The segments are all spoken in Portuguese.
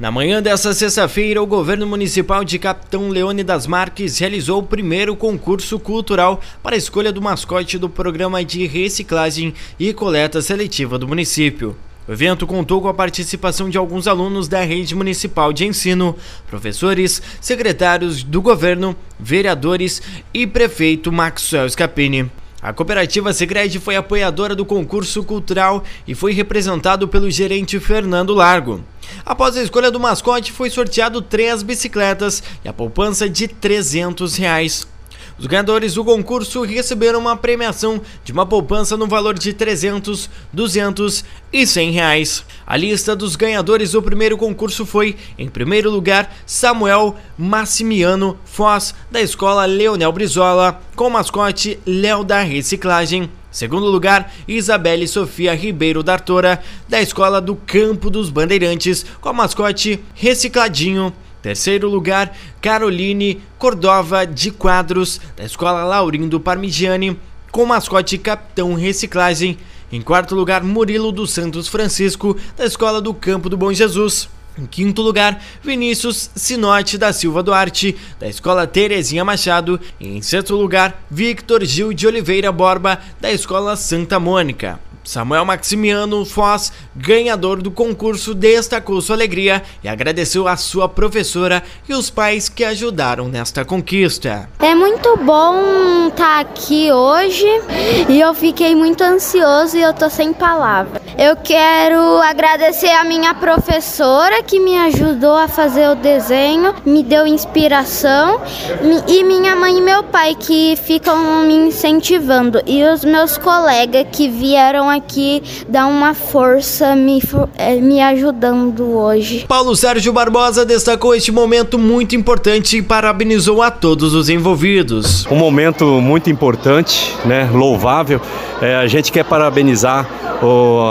Na manhã desta sexta-feira, o governo municipal de Capitão Leone das Marques realizou o primeiro concurso cultural para a escolha do mascote do programa de reciclagem e coleta seletiva do município. O evento contou com a participação de alguns alunos da rede municipal de ensino, professores, secretários do governo, vereadores e prefeito Maxwell Scapini. A cooperativa Segred foi apoiadora do concurso cultural e foi representado pelo gerente Fernando Largo. Após a escolha do mascote, foi sorteado três bicicletas e a poupança de 300 reais. Os ganhadores do concurso receberam uma premiação de uma poupança no valor de 300, 200 e 100 reais. A lista dos ganhadores do primeiro concurso foi, em primeiro lugar, Samuel Massimiano Foz, da escola Leonel Brizola, com mascote Léo da Reciclagem. Segundo lugar, Isabelle Sofia Ribeiro D'Artora, da Escola do Campo dos Bandeirantes, com o mascote Recicladinho. Terceiro lugar, Caroline Cordova de Quadros, da Escola Laurindo Parmigiani, com mascote Capitão Reciclagem. Em quarto lugar, Murilo dos Santos Francisco, da Escola do Campo do Bom Jesus. Em quinto lugar, Vinícius Sinote da Silva Duarte, da Escola Terezinha Machado. E em sexto lugar, Victor Gil de Oliveira Borba, da Escola Santa Mônica. Samuel Maximiano Foz, ganhador do concurso, destacou sua alegria e agradeceu a sua professora e os pais que ajudaram nesta conquista. É muito bom estar aqui hoje e eu fiquei muito ansioso e eu tô sem palavras. Eu quero agradecer a minha professora que me ajudou a fazer o desenho, me deu inspiração e minha mãe e meu pai que ficam me incentivando e os meus colegas que vieram aqui dar uma força me, é, me ajudando hoje. Paulo Sérgio Barbosa destacou este momento muito importante e parabenizou a todos os envolvidos. Um momento muito importante, né, louvável. É, a gente quer parabenizar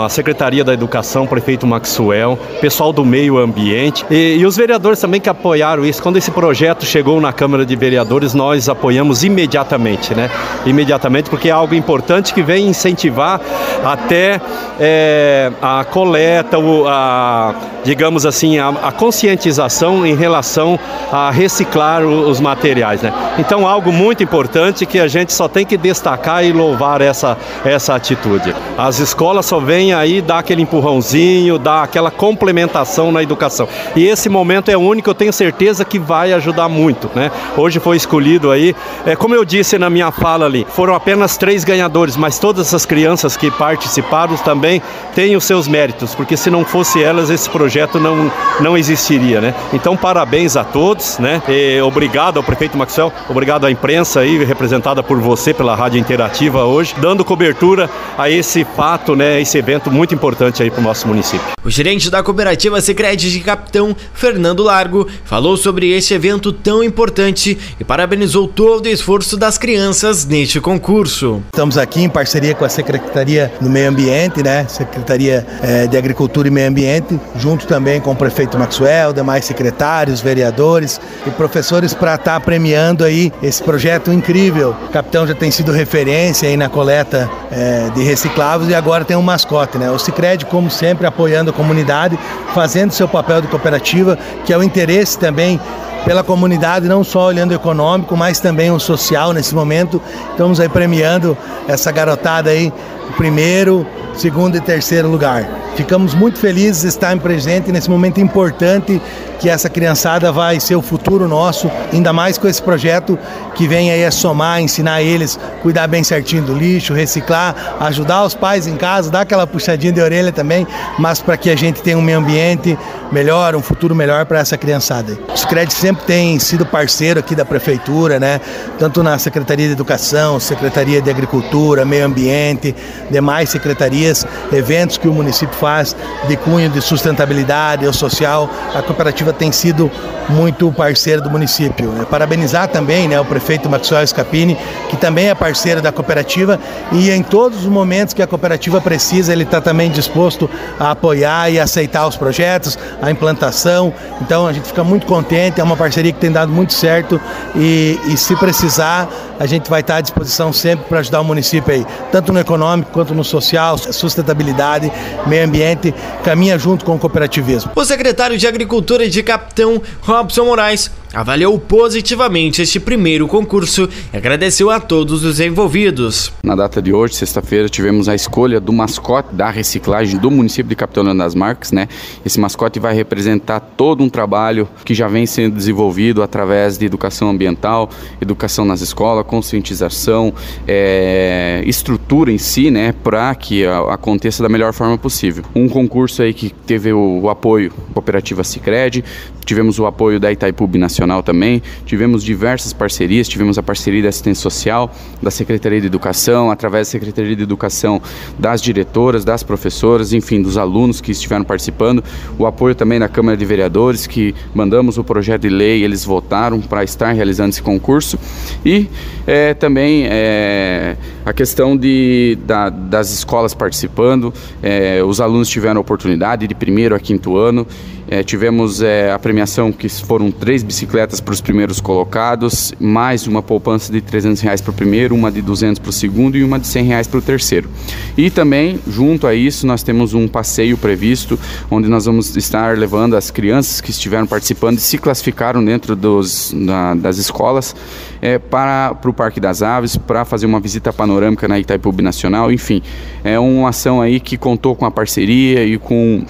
a Secretaria da Educação, o prefeito Maxwell, pessoal do meio ambiente e, e, os vereadores também que apoiaram isso. Quando esse projeto chegou na Câmara de Vereadores, nós apoiamos imediatamente, né? Imediatamente, porque é algo importante que vem incentivar até é, a coleta, a, digamos assim, a, a, conscientização em relação a reciclar os materiais, né? Então, algo muito importante que a gente só tem que destacar e louvar essa, essa atitude. As escolas escola só vem aí dar aquele empurrãozinho, dar aquela complementação na educação. E esse momento é único, eu tenho certeza que vai ajudar muito, né? Hoje foi escolhido aí, é, como eu disse na minha fala ali, foram apenas três ganhadores, mas todas essas crianças que participaram também têm os seus méritos, porque se não fosse elas, esse projeto não, não existiria, né? Então, parabéns a todos, né? E obrigado ao prefeito Maxwell, obrigado à imprensa aí, representada por você pela Rádio Interativa hoje, dando cobertura a esse fato, né? esse evento muito importante aí para o nosso município. O gerente da cooperativa Secret de Capitão, Fernando Largo, falou sobre este evento tão importante e parabenizou todo o esforço das crianças neste concurso. Estamos aqui em parceria com a Secretaria do Meio Ambiente, né? Secretaria eh, de Agricultura e Meio Ambiente, junto também com o prefeito Maxwell, demais secretários, vereadores e professores para estar tá premiando aí esse projeto incrível. O Capitão já tem sido referência aí na coleta eh, de recicláveis e agora tem um mascote, né? O Sicredi, como sempre, apoiando a comunidade, fazendo seu papel de cooperativa, que é o interesse também pela comunidade, não só olhando o econômico, mas também o social nesse momento. Estamos aí premiando essa garotada aí, primeiro, segundo e terceiro lugar. Ficamos muito felizes de estar presente nesse momento importante que essa criançada vai ser o futuro nosso, ainda mais com esse projeto que vem aí a somar, ensinar eles cuidar bem certinho do lixo, reciclar, ajudar os pais em casa, dar aquela puxadinha de orelha também, mas para que a gente tenha um meio ambiente melhor, um futuro melhor para essa criançada. O Scred sempre tem sido parceiro aqui da prefeitura, né? Tanto na Secretaria de Educação, Secretaria de Agricultura, Meio Ambiente, demais secretarias, eventos que o município faz de cunho de sustentabilidade ou social. A cooperativa tem sido muito parceira do município. É, parabenizar também né, o prefeito Maxwell Scapini, que também é parceiro da cooperativa e em todos os momentos que a cooperativa precisa, ele está também disposto a apoiar e aceitar os projetos, a implantação. Então a gente fica muito contente, é uma parceria que tem dado muito certo e, e se precisar, a gente vai estar à disposição sempre para ajudar o município aí, tanto no econômico quanto no social, sustentabilidade, meio ambiente, caminha junto com o cooperativismo. O secretário de Agricultura de Capitão, Robson Moraes, avaliou positivamente este primeiro concurso e agradeceu a todos os envolvidos. Na data de hoje, sexta-feira, tivemos a escolha do mascote da reciclagem do município de Capitão das Marques, né? Esse mascote vai representar todo um trabalho que já vem sendo desenvolvido através de educação ambiental, educação nas escolas, conscientização, é, estrutura em si, né, para que aconteça da melhor forma possível. Um concurso aí que teve o, o apoio cooperativa Sicredi, tivemos o apoio da Itaipu Nacional Nacional também. Tivemos diversas parcerias, tivemos a parceria da assistência social, da Secretaria de Educação, através da Secretaria de Educação das diretoras, das professoras, enfim, dos alunos que estiveram participando. O apoio também da Câmara de Vereadores, que mandamos o projeto de lei, eles votaram para estar realizando esse concurso. E é, também é, a questão de, da, das escolas participando, é, os alunos tiveram a oportunidade de primeiro a quinto ano. É, tivemos é, a premiação que foram três bicicletas para os primeiros colocados, mais uma poupança de 300 reais para o primeiro, uma de 200 para o segundo e uma de 100 reais para o terceiro. E também, junto a isso, nós temos um passeio previsto, onde nós vamos estar levando as crianças que estiveram participando e se classificaram dentro dos, da, das escolas é, para, para o Parque das Aves, para fazer uma visita panorâmica na Itaipu Nacional, enfim, é uma ação aí que contou com a parceria e com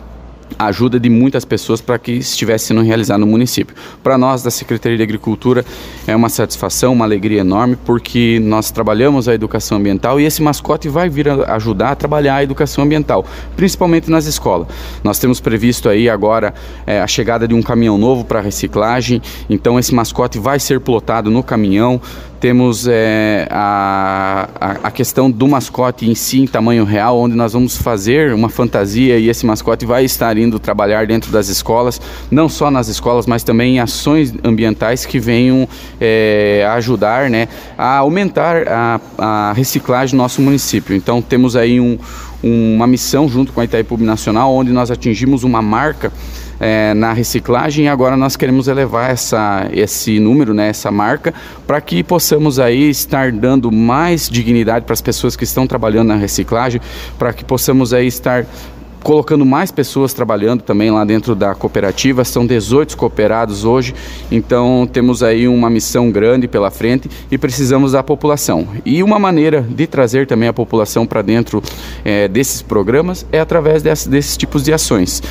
a ajuda de muitas pessoas para que estivesse sendo realizado no município. Para nós da Secretaria de Agricultura é uma satisfação, uma alegria enorme, porque nós trabalhamos a educação ambiental e esse mascote vai vir a ajudar a trabalhar a educação ambiental, principalmente nas escolas. Nós temos previsto aí agora é, a chegada de um caminhão novo para reciclagem, então esse mascote vai ser plotado no caminhão, temos é, a, a, questão do mascote em si, em tamanho real, onde nós vamos fazer uma fantasia e esse mascote vai estar indo trabalhar dentro das escolas, não só nas escolas, mas também em ações ambientais que venham é, ajudar né, a aumentar a, a reciclagem do nosso município. Então temos aí um, uma missão junto com a Itaipu Nacional, onde nós atingimos uma marca é, na reciclagem e agora nós queremos elevar essa, esse número, né, essa marca, para que possamos aí estar dando mais dignidade para as pessoas que estão trabalhando na reciclagem, para que possamos aí estar colocando mais pessoas trabalhando também lá dentro da cooperativa. São 18 cooperados hoje, então temos aí uma missão grande pela frente e precisamos da população. E uma maneira de trazer também a população para dentro é, desses programas é através desse, desses tipos de ações.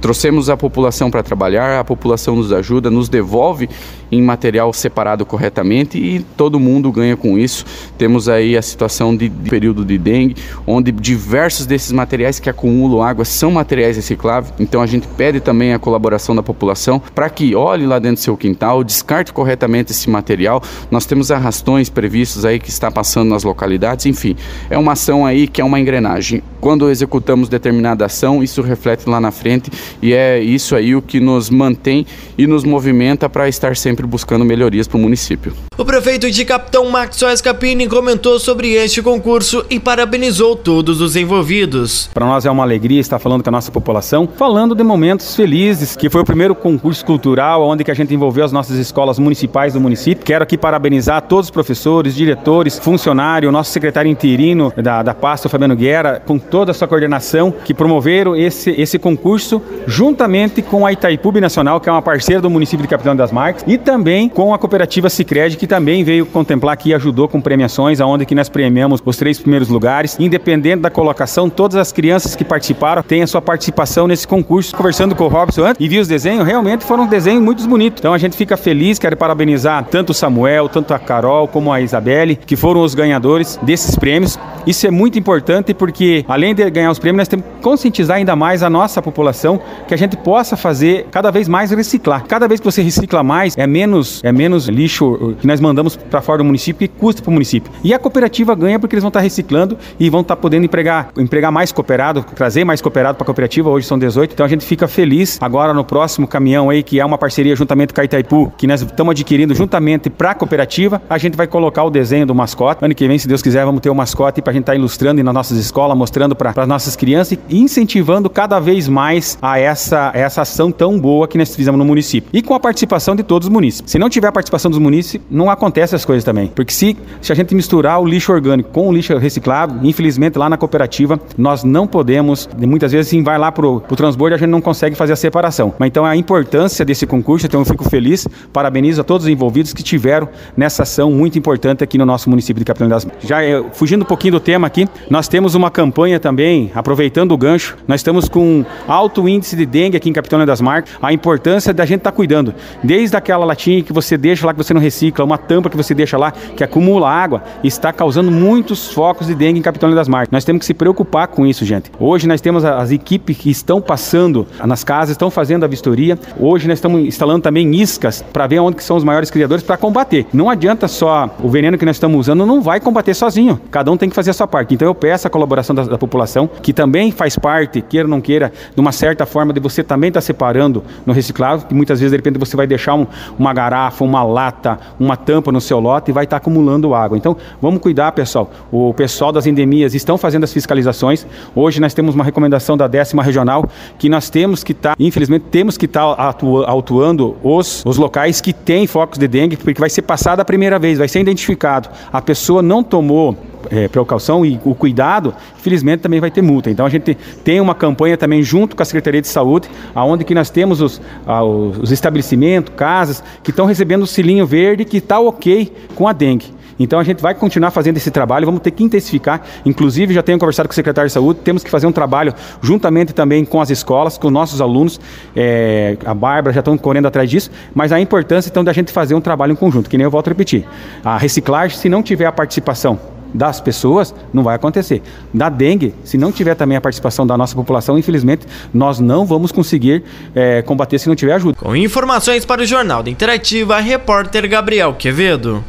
Trouxemos a população para trabalhar, a população nos ajuda, nos devolve em material separado corretamente e todo mundo ganha com isso. Temos aí a situação de, de período de dengue, onde diversos desses materiais que acumulam água são materiais recicláveis. Então a gente pede também a colaboração da população para que olhe lá dentro do seu quintal, descarte corretamente esse material. Nós temos arrastões previstos aí que está passando nas localidades, enfim, é uma ação aí que é uma engrenagem. Quando executamos determinada ação, isso reflete lá na frente e é isso aí o que nos mantém e nos movimenta para estar sempre buscando melhorias para o município. O prefeito de Capitão Maxwell Escapini comentou sobre este concurso e parabenizou todos os envolvidos. Para nós é uma alegria estar falando com a nossa população, falando de momentos felizes, que foi o primeiro concurso cultural onde que a gente envolveu as nossas escolas municipais do município. Quero aqui parabenizar todos os professores, diretores, funcionários, nosso secretário interino da, da pasta, o Fabiano Guerra, com toda a sua coordenação, que promoveram esse, esse concurso juntamente com a Itaipu Nacional, que é uma parceira do município de Capitão das Marques, e também com a cooperativa Sicredi, que também veio contemplar aqui e ajudou com premiações, aonde que nós premiamos os três primeiros lugares. Independente da colocação, todas as crianças que participaram têm a sua participação nesse concurso. Conversando com o Robson antes e vi os desenhos, realmente foram desenhos muito bonitos. Então a gente fica feliz, quero parabenizar tanto o Samuel, tanto a Carol, como a Isabelle, que foram os ganhadores desses prêmios. Isso é muito importante porque, além de ganhar os prêmios, nós temos que conscientizar ainda mais a nossa população que a gente possa fazer cada vez mais reciclar. Cada vez que você recicla mais, é menos, é menos lixo que nós mandamos para fora do município e custa para o município. E a cooperativa ganha porque eles vão estar tá reciclando e vão estar tá podendo empregar, empregar mais cooperado, trazer mais cooperado para a cooperativa. Hoje são 18, então a gente fica feliz agora no próximo caminhão aí, que é uma parceria juntamente com a Itaipu, que nós estamos adquirindo juntamente para a cooperativa. A gente vai colocar o desenho do mascote. Ano que vem, se Deus quiser, vamos ter o um mascote para a gente estar tá ilustrando nas nossas escolas, mostrando para as nossas crianças e incentivando cada vez mais a essa, essa ação tão boa que nós fizemos no município. E com a participação de todos os municípios. Se não tiver a participação dos municípios, não acontece as coisas também. Porque se, se a gente misturar o lixo orgânico com o lixo reciclado, infelizmente lá na cooperativa, nós não podemos, muitas vezes assim, vai lá pro, pro transbordo a gente não consegue fazer a separação. Mas então a importância desse concurso, então eu fico feliz, parabenizo a todos os envolvidos que tiveram nessa ação muito importante aqui no nosso município de Capitão das Marcas. Já eh, fugindo um pouquinho do tema aqui, nós temos uma campanha também, aproveitando o gancho, nós estamos com alto índice de dengue aqui em Capitão das Marcas, a importância da gente estar tá cuidando, desde aquela latinha que você deixa lá que você não recicla, uma tampa que você deixa lá que acumula água, está causando muitos focos de dengue em Capitão das Marcas. Nós temos que se preocupar com isso, gente. Hoje nós temos as equipes que estão passando nas casas, estão fazendo a vistoria. Hoje nós estamos instalando também iscas para ver onde que são os maiores criadores para combater. Não adianta só o veneno que nós estamos usando, não vai combater sozinho. Cada um tem que fazer a sua parte. Então eu peço a colaboração da, da população, que também faz parte, queira ou não queira, de uma certa forma de você também estar tá separando no reciclável, que muitas vezes de repente você vai deixar um, uma garrafa, uma lata, uma tampa no seu lote e vai estar tá acumulando água. Então vamos cuidar, pessoal. O pessoal das endemias estão fazendo as fiscalizações. Hoje nós temos uma recomendação da décima regional que nós temos que estar, tá, infelizmente, temos que estar tá atuando os, os locais que têm focos de dengue, porque vai ser passado a primeira vez, vai ser identificado. A pessoa não tomou é, precaução e o cuidado, infelizmente também vai ter multa. Então a gente tem uma campanha também junto com a Secretaria de Saúde, aonde que nós temos os, os estabelecimentos, casas que estão recebendo o silinho verde que está ok com a dengue. Então a gente vai continuar fazendo esse trabalho, vamos ter que intensificar. Inclusive, já tenho conversado com o secretário de saúde, temos que fazer um trabalho juntamente também com as escolas, com nossos alunos. É, a Bárbara já estão correndo atrás disso, mas a importância então da gente fazer um trabalho em conjunto, que nem eu volto a repetir. A reciclagem, se não tiver a participação das pessoas, não vai acontecer. Da dengue, se não tiver também a participação da nossa população, infelizmente, nós não vamos conseguir é, combater se não tiver ajuda. Com informações para o Jornal da Interativa, repórter Gabriel Quevedo.